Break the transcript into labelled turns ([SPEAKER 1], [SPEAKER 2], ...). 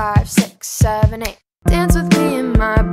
[SPEAKER 1] five, six, seven, eight. Dance with me in my